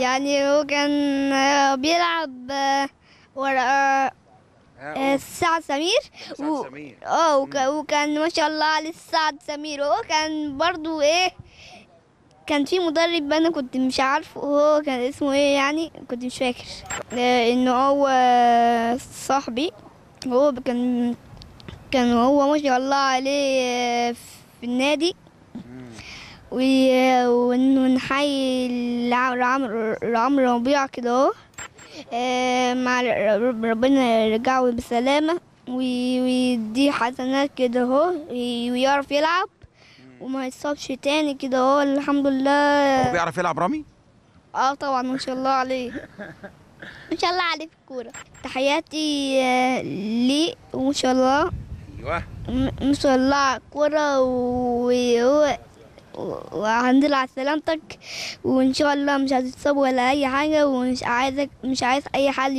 يعني هو كان بيلعب ورا آه، سعد سمير. و- سمير. آه وك- وكان ما شاء الله عليه سعد سمير. وهو كان برضو إيه كان في مدرب أنا كنت مش عارفه هو كان اسمه إيه يعني؟ كنت مش فاكر. آه، إنه هو صاحبي. هو كان كان هو ما شاء الله عليه آه، في النادي. و- وإنه نحيي الع- عمرو عمرو ربيع كده أهو. آه، مع ربنا يرجعه بسلامة. وي- ويديه حسنات كده أهو. وي- ويعرف يلعب. وما يتصابش تاني كده أهو. الحمد هو لله بيعرف يلعب رامي؟ آه طبعا ما شاء الله عليه. ما شاء الله عليه في الكورة. تحياتي آه، ليه وما شاء الله. أيوه. ما شاء الله على الكورة. وهو لله على سلامتك وإن شاء الله مش هتتصاب ولا أي حاجة ومش عايزك مش عايز أي حد